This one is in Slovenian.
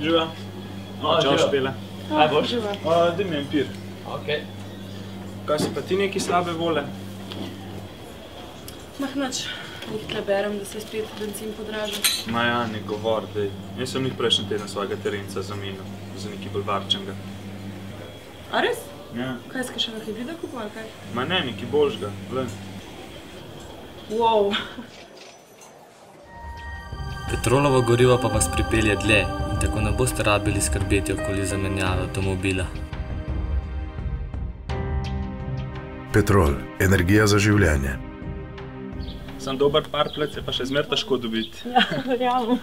Živa. Čau, živa. špele. Kaj boš? Daj mi en pir. Ok. Kaj si pa ti neki slabe vole? Mah nič, jih tle berem, da se spet benzin podražil. Ma ja, ne govor, dej. Jaz sem jih prejšnji teden svojega terenca zamenil za neki bolj varčenega. A res? Ja. Kaj si še na hibrida kupil ali kaj? Ma ne, neki boljšega. Le. Wow. Petrolovo gorivo pa vas pripelje dlje in tako ne boste rabili skrbeti okoli zamenjave avtomobila. Petrol, energija za življenje. Sem dober parplec, je pa še zmer težko dobiti. Ja, verjamem.